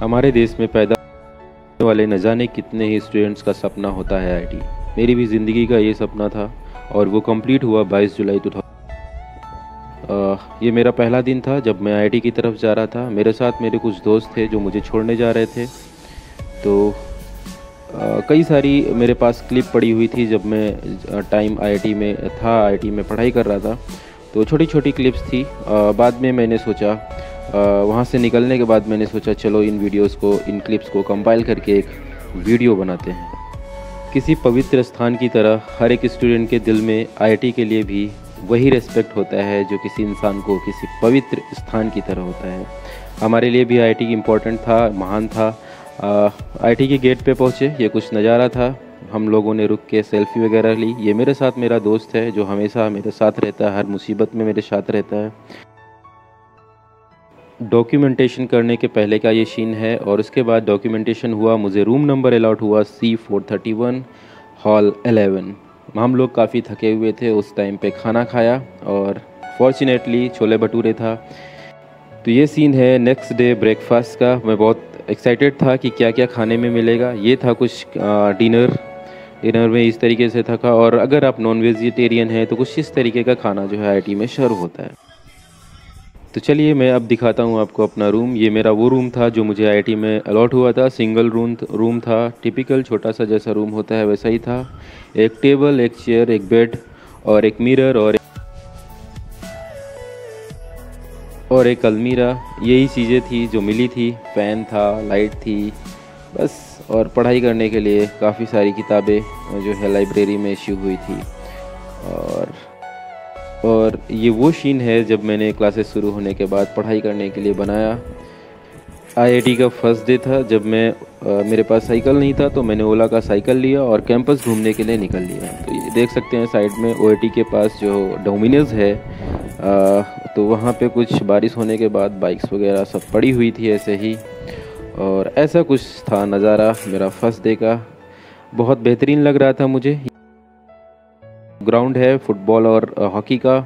हमारे देश में पैदा होने वाले न जाने कितने ही स्टूडेंट्स का सपना होता है आईटी मेरी भी ज़िंदगी का ये सपना था और वो कंप्लीट हुआ 22 जुलाई टू ये मेरा पहला दिन था जब मैं आईटी की तरफ़ जा रहा था। मेरे साथ मेरे कुछ दोस्त थे जो मुझे छोड़ने जा रहे थे। तो आ, कई सारी मेरे पास क्लिप पड़ी हुई थी जब मैं टाइम आईटी में था आईटी में पढ़ाई कर रहा था। तो छोटी छोटी क्लिप्स थी। आ, बाद में मैंने सोचा वहाँ से निकलने के बाद मैंने सोचा, चलो इन वीडियोस को, इन क्लिप्स को कंपाइल करके एक वीडियो बनाते हैं। किसी पवित्र स्थान की तरह हर एक स्टूडेंट के दिल में आईटी के लिए भी वही रेस्पेक्ट होता है जो किसी इंसान को किसी पवित्र स्थान की तरह होता है। हमारे लिए भी आईटी इम्पोर्टेंट था, महान था। आईटी के गेट पे पहुँचे, ये कुछ नज़ारा था। हम लोगों ने रुक के सेल्फी वगैरह ली। ये मेरे साथ मेरा दोस्त है, जो हमेशा मेरे साथ रहता है, हर मुसीबत में मेरे साथ रहता है। डॉक्यूमेंटेशन करने के पहले का ये सीन है और उसके बाद डॉक्यूमेंटेशन हुआ, मुझे रूम नंबर अलाउट हुआ C four thirty one hall eleven हम लोग काफ़ी थके हुए थे उस टाइम पे खाना खाया और फॉर्चुनेटली छोले भटूरे था। तो ये सीन है नेक्स्ट डे ब्रेकफास्ट का। मैं बहुत एक्साइटेड था कि क्या क्या खाने में मिलेगा। ये था कुछ डिनर डिनर में इस तरीके से था और अगर आप नॉन वेजिटेरियन हैं तो कुछ इस तरीके का खाना जो है आईटी में शर्व होता है। तो चलिए मैं अब दिखाता हूँ आपको अपना रूम ये मेरा वो रूम था जो मुझे आईटी में अलॉट हुआ था। सिंगल रूम रूम था। टिपिकल छोटा सा जैसा रूम होता है वैसा ही था। एक टेबल एक चेयर एक बेड और एक मिरर और और एक अलमीरा। यही चीज़ें थी जो मिली थी। फ़ैन था लाइट थी। बस। और पढ़ाई करने के लिए काफ़ी सारी किताबें जो है लाइब्रेरी में इश्यू हुई थी। और और ये वो शीन है जब मैंने क्लासेस शुरू होने के बाद पढ़ाई करने के लिए बनाया। आईआईटी का फ़र्स्ट डे था जब मैं आ, मेरे पास साइकिल नहीं था तो मैंने ओला का साइकिल लिया और कैंपस घूमने के लिए निकल लिया। तो ये देख सकते हैं साइड में ओ के पास जो डोमिनस है आ, तो वहाँ पे कुछ बारिश होने के बाद बाइक्स वगैरह सब पड़ी हुई थी ऐसे ही। और ऐसा कुछ था नज़ारा मेरा फ़र्स्ट डे का। बहुत बेहतरीन लग रहा था मुझे। ग्राउंड है फुटबॉल और हॉकी का।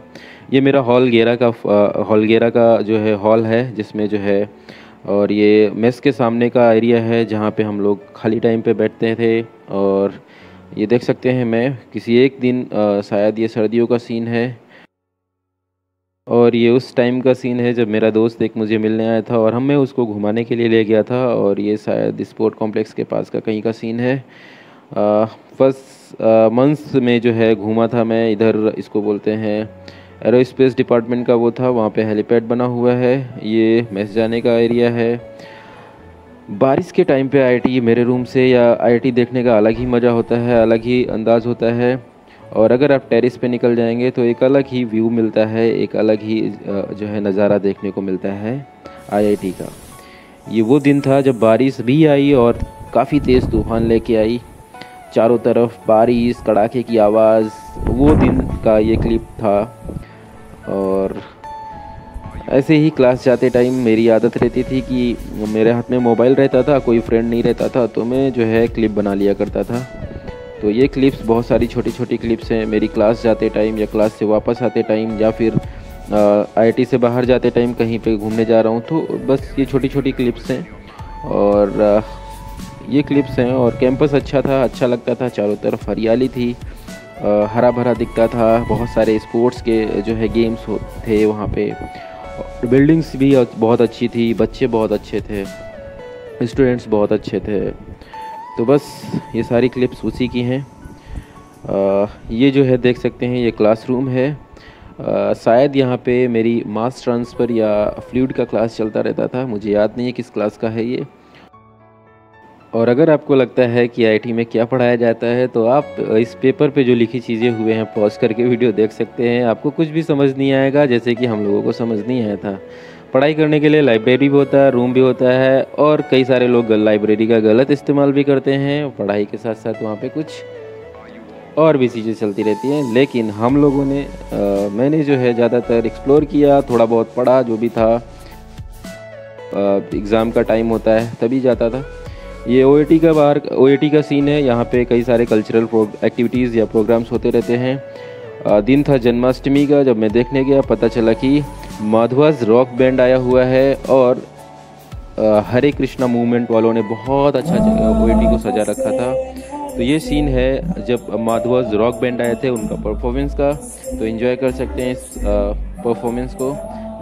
ये मेरा हॉल गेरा का हॉल गेरा का जो है हॉल है, जिसमें जो है, और ये मेस के सामने का एरिया है, जहाँ पे हम लोग खाली टाइम पे बैठते थे। और ये देख सकते हैं मैं, किसी एक दिन शायद ये सर्दियों का सीन है। और ये उस टाइम का सीन है जब मेरा दोस्त एक मुझे मिलने आया था, और हम उसको घुमाने के लिए ले गया था, और ये शायद स्पोर्ट कॉम्प्लेक्स के पास का कहीं का सीन है। फ़र्स्ट मंथ्स में जो है घूमा था मैं, इधर इसको बोलते हैं एरोस्पेस डिपार्टमेंट का वो था, वहाँ पे हेलीपैड बना हुआ है, ये मैस जाने का एरिया है। बारिश के टाइम पे आईटी मेरे रूम से या आईटी देखने का अलग ही मज़ा होता है, अलग ही अंदाज़ होता है। और अगर आप टेरिस पे निकल जाएँगे तो एक अलग ही व्यू मिलता है, एक अलग ही जो है नज़ारा देखने को मिलता है आईआईटी का। ये वो दिन था जब बारिश भी आई और काफ़ी तेज़ तूफ़ान लेके आई। चारों तरफ़ बारिश, कड़ाके की आवाज़, वो दिन का ये क्लिप था। और ऐसे ही क्लास जाते टाइम मेरी आदत रहती थी कि मेरे हाथ में मोबाइल रहता था, कोई फ्रेंड नहीं रहता था तो मैं जो है क्लिप बना लिया करता था। तो ये क्लिप्स बहुत सारी छोटी छोटी क्लिप्स हैं। मेरी क्लास जाते टाइम या क्लास से वापस आते टाइम या फिर आईटी से बाहर जाते टाइम कहीं पे घूमने जा रहा हूँ तो बस ये छोटी छोटी क्लिप्स हैं। और ये क्लिप्स हैं और कैंपस अच्छा था अच्छा लगता था, चारों तरफ़ हरियाली थी हरा भरा दिखता था, बहुत सारे स्पोर्ट्स के जो है गेम्स थे वहाँ पे। बिल्डिंग्स भी बहुत अच्छी थी, बच्चे बहुत अच्छे थे स्टूडेंट्स बहुत अच्छे थे। तो बस ये सारी क्लिप्स उसी की हैं। ये जो है देख सकते हैं, ये क्लासरूम है। शायद यहाँ पे मेरी मास ट्रांसफ़र या फ्लूड का क्लास चलता रहता था, मुझे याद नहीं है किस क्लास का है ये। और अगर आपको लगता है कि आईटी में क्या पढ़ाया जाता है तो आप इस पेपर पे जो लिखी चीज़ें हुए हैं पॉज करके वीडियो देख सकते हैं। आपको कुछ भी समझ नहीं आएगा जैसे कि हम लोगों को समझ नहीं आया था। पढ़ाई करने के लिए लाइब्रेरी भी होता है रूम भी होता है और कई सारे लोग लाइब्रेरी का गलत इस्तेमाल भी करते हैं। पढ़ाई के साथ साथ वहाँ पर कुछ और भी चीज़ें चलती रहती हैं। लेकिन हम लोगों ने आ, मैंने जो है ज़्यादातर एक्सप्लोर किया थोड़ा बहुत पढ़ा जो भी था एग्ज़ाम का टाइम होता है तभी जाता था। ये ओ का बाहर ओ का सीन है। यहाँ पे कई सारे कल्चरल एक्टिविटीज़ या प्रोग्राम्स होते रहते हैं। दिन था जन्माष्टमी का, जब मैं देखने गया, पता चला कि माधवाज रॉक बैंड आया हुआ है और हरे कृष्णा मूवमेंट वालों ने बहुत अच्छा ओएटी को सजा रखा था। तो ये सीन है, जब माधवाज रॉक बैंड आए थे, उनका परफॉर्मेंस का। तो इन्जॉय कर सकते हैं इस परफॉर्मेंस को।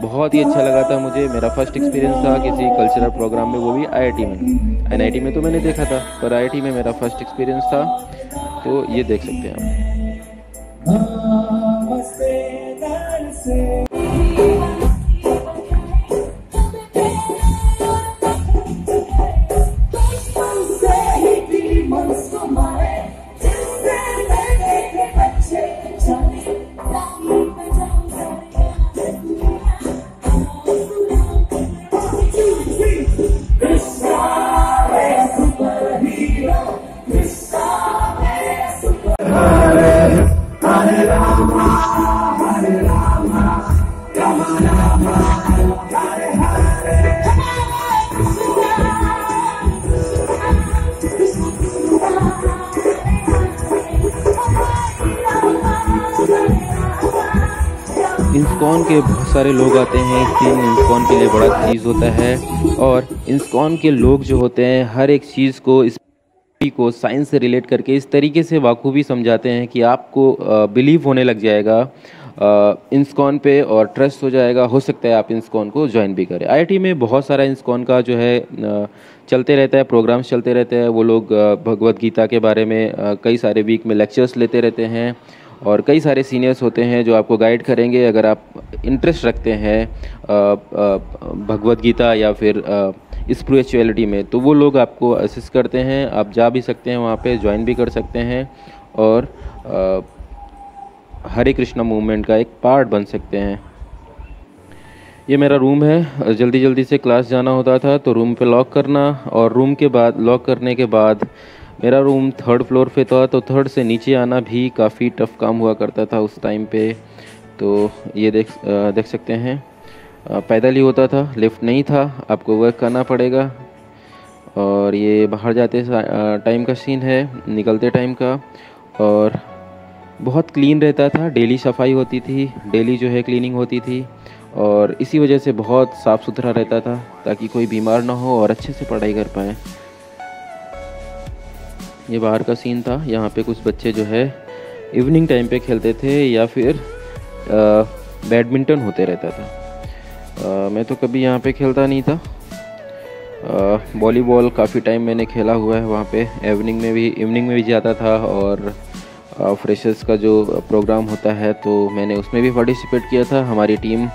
बहुत ही अच्छा लगा था मुझे। मेरा फ़र्स्ट एक्सपीरियंस था किसी कल्चरल प्रोग्राम में, वो भी आईआईटी में। एनआईटी में तो मैंने देखा था, पर आईआईटी में मेरा फ़र्स्ट एक्सपीरियंस था। तो ये देख सकते हैं आप। इंस्कॉन के बहुत सारे लोग आते हैं दिन इंस्कॉन के लिए बड़ा चीज़ होता है। और इंस्कॉन के लोग जो होते हैं, हर एक चीज़ को, इस को साइंस से रिलेट करके इस तरीके से वाकूबी समझाते हैं कि आपको बिलीव होने लग जाएगा इंस्कॉन पे और ट्रस्ट हो जाएगा। हो सकता है आप इंस्कॉन को ज्वाइन भी करें। आईआईटी में बहुत सारा इंस्कॉन का जो है चलते रहता है प्रोग्राम्स चलते रहते हैं। वो लोग भगवत गीता के बारे में कई सारे वीक में लेक्चर्स लेते रहते हैं। और कई सारे सीनियर्स होते हैं जो आपको गाइड करेंगे। अगर आप इंटरेस्ट रखते हैं भगवत गीता या फिर स्पिरिचुअलिटी में तो वो लोग आपको असिस्ट करते हैं। आप जा भी सकते हैं वहाँ पे ज्वाइन भी कर सकते हैं और हरे कृष्णा मूवमेंट का एक पार्ट बन सकते हैं। ये मेरा रूम है। जल्दी जल्दी से क्लास जाना होता था तो रूम पे लॉक करना और रूम के बाद लॉक करने के बाद मेरा रूम थर्ड फ्लोर पे था तो थर्ड से नीचे आना भी काफ़ी टफ काम हुआ करता था उस टाइम पे। तो ये देख देख सकते हैं। पैदल ही होता था लिफ्ट नहीं था, आपको वर्क करना पड़ेगा। और ये बाहर जाते टाइम का सीन है, निकलते टाइम का। और बहुत क्लीन रहता था डेली सफ़ाई होती थी डेली जो है क्लीनिंग होती थी। और इसी वजह से बहुत साफ़ सुथरा रहता था, ताकि कोई बीमार ना हो और अच्छे से पढ़ाई कर पाए। ये बाहर का सीन था। यहाँ पे कुछ बच्चे जो है इवनिंग टाइम पे खेलते थे या फिर बैडमिंटन होते रहता था। आ, मैं तो कभी यहाँ पे खेलता नहीं था। वॉलीबॉल काफ़ी टाइम मैंने खेला हुआ है वहाँ पे। इवनिंग में भी इवनिंग में भी जाता था और फ्रेशर्स का जो प्रोग्राम होता है तो मैंने उसमें भी पार्टिसिपेट किया था। हमारी टीम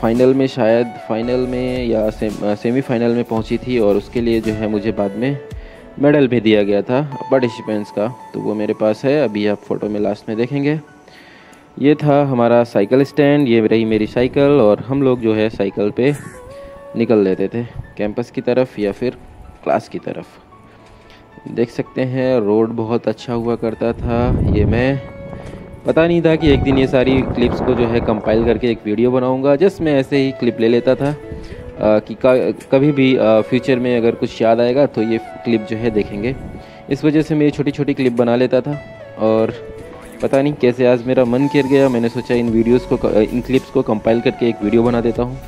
फाइनल में शायद फाइनल में या से, सेमीफाइनल में पहुँची थी और उसके लिए जो है मुझे बाद में मेडल भी दिया गया था पार्टिसिपेंट्स का तो वो मेरे पास है, अभी आप फ़ोटो में लास्ट में देखेंगे। ये था हमारा साइकिल स्टैंड, ये रही मेरी साइकिल और हम लोग जो है साइकिल पे निकल लेते थे, कैंपस की तरफ़ या फिर क्लास की तरफ़। देख सकते हैं, रोड बहुत अच्छा हुआ करता था, ये मैं पता नहीं था कि एक दिन ये सारी क्लिप्स को जो है कंपाइल करके एक वीडियो बनाऊँगा, जस्ट मैं ऐसे ही क्लिप ले लेता था। कि कभी भी फ्यूचर में अगर कुछ याद आएगा तो ये क्लिप जो है देखेंगे। इस वजह से मैं ये छोटी छोटी क्लिप बना लेता था, और पता नहीं कैसे आज मेरा मन कर गया। मैंने सोचा इन वीडियोस को इन क्लिप्स को कंपाइल करके एक वीडियो बना देता हूँ।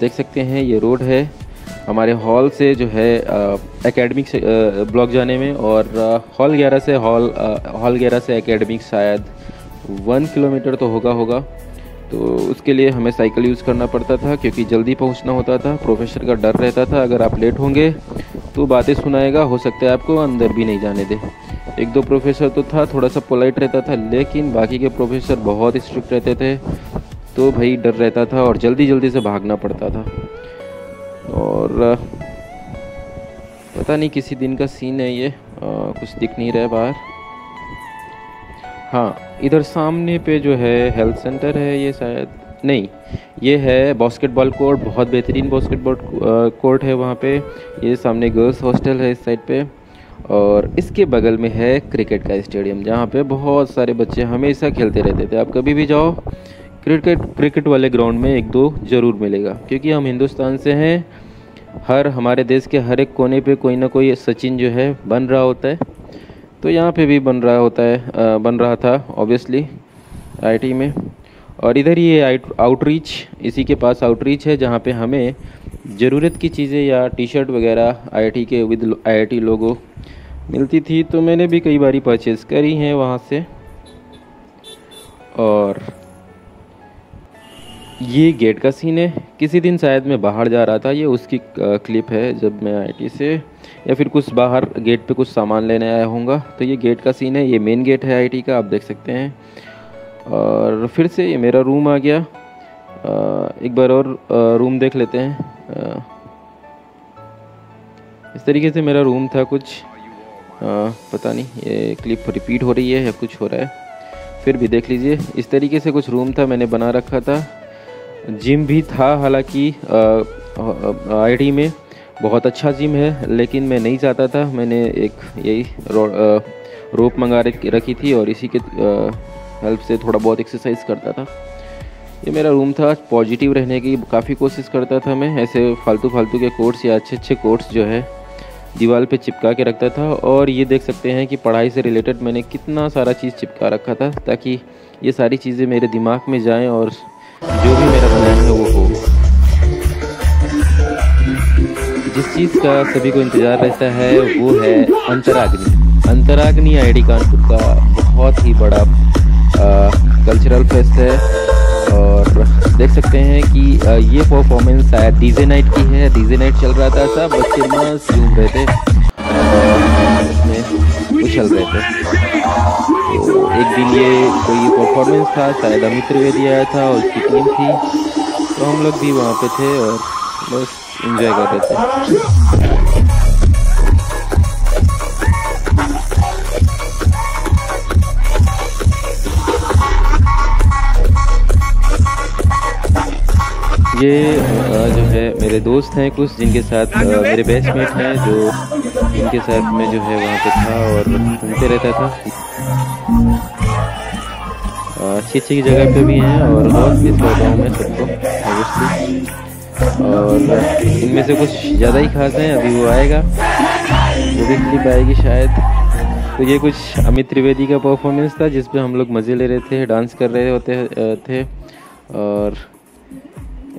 देख सकते हैं, ये रोड है हमारे हॉल से जो है एकेडमिक ब्लॉक जाने में, और हॉल ग्यारह से हॉल हॉल ग्यारह से एकेडमिक शायद वन किलोमीटर तो होगा होगा तो उसके लिए हमें साइकिल यूज़ करना पड़ता था क्योंकि जल्दी पहुँचना होता था प्रोफेसर का डर रहता था अगर आप लेट होंगे तो बातें सुनाएगा हो सकता है आपको अंदर भी नहीं जाने दे। एक दो प्रोफेसर तो था थोड़ा सा पोलाइट रहता था लेकिन बाकी के प्रोफेसर बहुत स्ट्रिक्ट रहते थे तो भाई डर रहता था और जल्दी जल्दी से भागना पड़ता था। और पता नहीं किसी दिन का सीन है ये आ, कुछ दिख नहीं रहा बाहर। हाँ इधर सामने पे जो है हेल्थ सेंटर है ये शायद, नहीं, ये है बास्केटबॉल कोर्ट बहुत बेहतरीन बास्केटबॉल कोर्ट है वहाँ पे। ये सामने गर्ल्स हॉस्टल है इस साइड पे। और इसके बगल में है क्रिकेट का स्टेडियम जहाँ पे बहुत सारे बच्चे हमेशा खेलते रहते थे। आप कभी भी जाओ क्रिकेट क्रिकेट वाले ग्राउंड में एक दो ज़रूर मिलेगा, क्योंकि हम हिंदुस्तान से हैं। हर, हमारे देश के हर एक कोने पे कोई ना कोई सचिन जो है, बन रहा होता है। तो यहाँ पे भी बन रहा होता है आ, बन रहा था ऑब्वियसली आईटी में। और इधर ये आउटरीच इसी के पास आउटरीच है जहाँ पे हमें ज़रूरत की चीज़ें या टी शर्ट वगैरह आईटी के विद आईटी लोगो मिलती थी तो मैंने भी कई बारी परचेज़ करी हैं वहाँ से। और ये गेट का सीन है। किसी दिन शायद मैं बाहर जा रहा था, ये उसकी क्लिप है जब मैं आईटी से या फिर कुछ बाहर गेट पे कुछ सामान लेने आया हूँगा तो ये गेट का सीन है, ये मेन गेट है आईटी का, आप देख सकते हैं। और फिर से ये मेरा रूम आ गया। एक बार और रूम देख लेते हैं। इस तरीके से मेरा रूम था कुछ। पता नहीं, ये क्लिप रिपीट हो रही है या कुछ हो रहा है। फिर भी देख लीजिए, इस तरीके से कुछ रूम था, मैंने बना रखा था। जिम भी था, हालाँकि आईडी में बहुत अच्छा जिम है, लेकिन मैं नहीं जाता था। मैंने एक यही रोप मंगा रखी थी और इसी के हेल्प से थोड़ा बहुत एक्सरसाइज करता था। ये मेरा रूम था, पॉजिटिव रहने की काफ़ी कोशिश करता था मैं। ऐसे फालतू फालतू के कोर्स या अच्छे अच्छे कोर्स जो है दीवार पे चिपका के रखता था। और ये देख सकते हैं कि पढ़ाई से रिलेटेड मैंने कितना सारा चीज़ चिपका रखा था, ताकि ये सारी चीज़ें मेरे दिमाग में जाएँ और जो भी मेरा प्लान है वो हो जिस चीज़ का सभी को इंतज़ार रहता है वो है अंतराग्नि। अंतराग्नि आईडी कानपुर का बहुत ही बड़ा कल्चरल फेस्ट है। और देख सकते हैं कि आ, ये परफॉर्मेंस शायद डीजे नाइट की है। डीजे नाइट चल रहा था सब बच्चे मस्त झूम रहे थे। उसमें उछल रहे थे। एक दिन ये कोई परफॉर्मेंस था, शायद अमित त्रिवेदी आया था और उसकी टीम थी। तो हम लोग भी वहाँ पे थे और बस इंजॉय कर रहे थे। ये जो है मेरे दोस्त हैं कुछ, जिनके साथ मेरे बैचमेट हैं, जो जिनके साथ मैं जो है वहाँ पे था और घूमते रहता था। अच्छी अच्छी जगह पे भी हैं और बहुत मिस करता हूँ मैं सबको और इनमें से कुछ ज़्यादा ही खास हैं, अभी वो आएगा। वो भी क्लिप आएगी शायद। तो ये कुछ अमित त्रिवेदी का परफॉर्मेंस था, जिस पे हम लोग मज़े ले रहे थे डांस कर रहे होते थे। और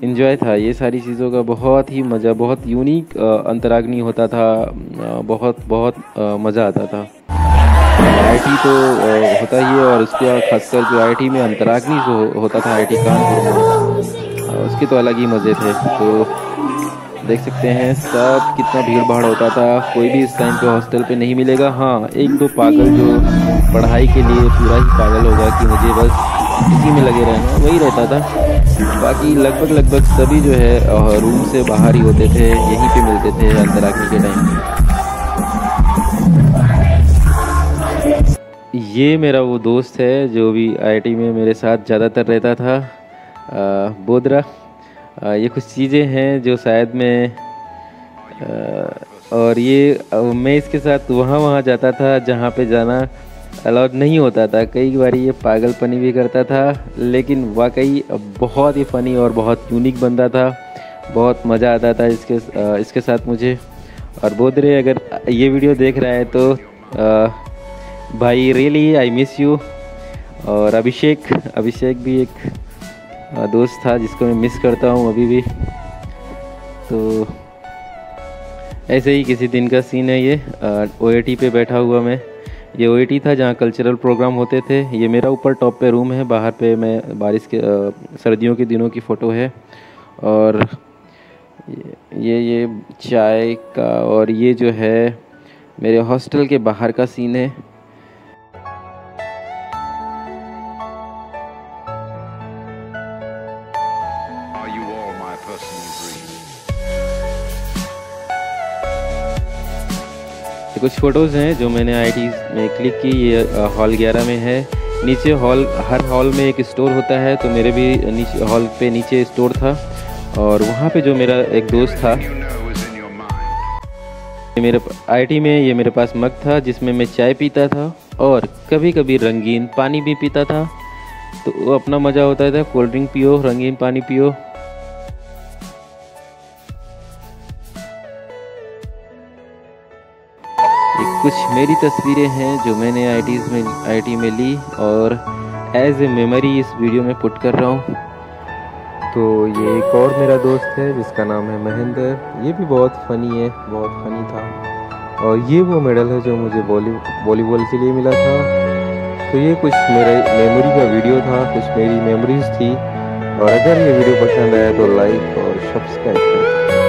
इन्जॉय था। ये सारी चीज़ों का बहुत ही मज़ा, बहुत यूनिक अंतराग्नि होता था। बहुत बहुत मज़ा आता था। आईटी तो होता ही है और उसके बाद खासकर जो आईटी में अंतराग्नि जो होता था आईटी कानपुर में उसके तो अलग ही मज़े थे। तो देख सकते हैं, सब कितना भीड़ भाड़ होता था। कोई भी इस टाइम पे हॉस्टल पे नहीं मिलेगा। हाँ एक दो पागल जो पढ़ाई के लिए पूरा ही पागल होगा कि मुझे बस इसी में लगे रहना वही रहता था। बाकी लगभग लगभग सभी जो है रूम से बाहर ही होते थे, यहीं पे मिलते थे अंतराग्नि के टाइम ये मेरा वो दोस्त है जो भी आईआईटी में मेरे साथ ज़्यादातर रहता था बोदरा ये कुछ चीज़ें हैं जो शायद मैं और ये मैं इसके साथ वहाँ वहाँ जाता था जहाँ पे जाना अलाउड नहीं होता था। कई बार ये पागलपनी भी करता था, लेकिन वाकई बहुत ही फ़नी और बहुत यूनिक बंदा था। बहुत मज़ा आता था इसके इसके साथ मुझे। और बोधरे अगर ये वीडियो देख रहा है तो भाई रियली आई मिस यू और अभिषेक अभिषेक भी एक दोस्त था जिसको मैं मिस करता हूँ अभी भी। तो ऐसे ही किसी दिन का सीन है ये। ओएटी पे बैठा हुआ मैं। ये ओएटी था जहाँ कल्चरल प्रोग्राम होते थे। ये मेरा ऊपर टॉप पे रूम है। बाहर पे मैं बारिश के आ, सर्दियों के दिनों की फ़ोटो है। और ये ये चाय का और ये जो है मेरे हॉस्टल के बाहर का सीन है। कुछ फ़ोटोज़ हैं जो मैंने आईटी में क्लिक की। ये हॉल ग्यारह में है। नीचे हॉल हर हॉल में एक स्टोर होता है तो मेरे भी हॉल पे नीचे स्टोर था। और वहाँ पे जो मेरा एक दोस्त था मेरे आईटी में ये मेरे पास मग था, जिसमें मैं चाय पीता था और कभी कभी रंगीन पानी भी पीता था। तो वो अपना मज़ा होता था, कोल्ड ड्रिंक पियो, रंगीन पानी पियो। कुछ मेरी तस्वीरें हैं जो मैंने आई में आई में ली और एज ए मेमोरी इस वीडियो में पुट कर रहा हूँ। तो ये एक और मेरा दोस्त है, जिसका नाम है महेंद्र। ये भी बहुत फ़नी है, बहुत फ़नी था। और ये वो मेडल है जो मुझे वॉली वॉलीबॉल के लिए मिला था। तो ये कुछ मेरे मेमोरी का वीडियो था, कुछ मेरी मेमोरीज थी। और अगर ये वीडियो पसंद आया तो लाइक और सब्सक्राइब करें।